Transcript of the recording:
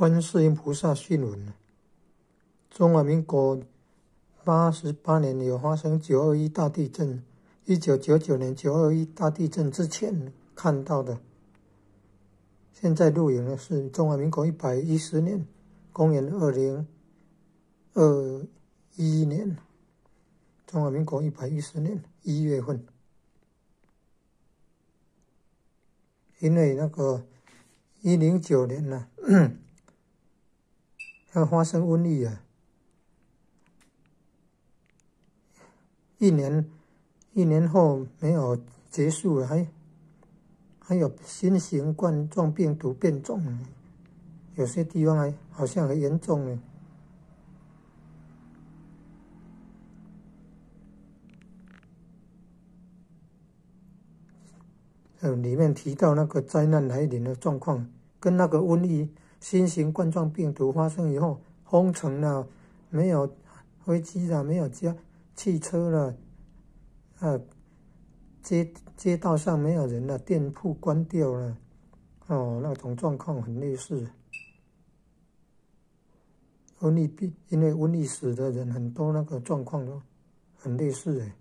观世音菩萨训文，中华民国八十八年有发生九二一大地震，一九九九年九二一大地震之前看到的。现在录影的是中华民国一百一十年，公元二零二一年，中华民国一百一十年一月份，因为那个一零九年呢。要发生瘟疫啊！一年一年后没有结束，还还有新型冠状病毒变种，有些地方还好像很严重呢。呃，里面提到那个灾难来临的状况，跟那个瘟疫。新型冠状病毒发生以后，封城了，没有飞机了，没有加汽车了，啊，街街道上没有人了，店铺关掉了，哦，那种状况很类似。瘟疫病，因为瘟疫死的人很多，那个状况都很类似诶。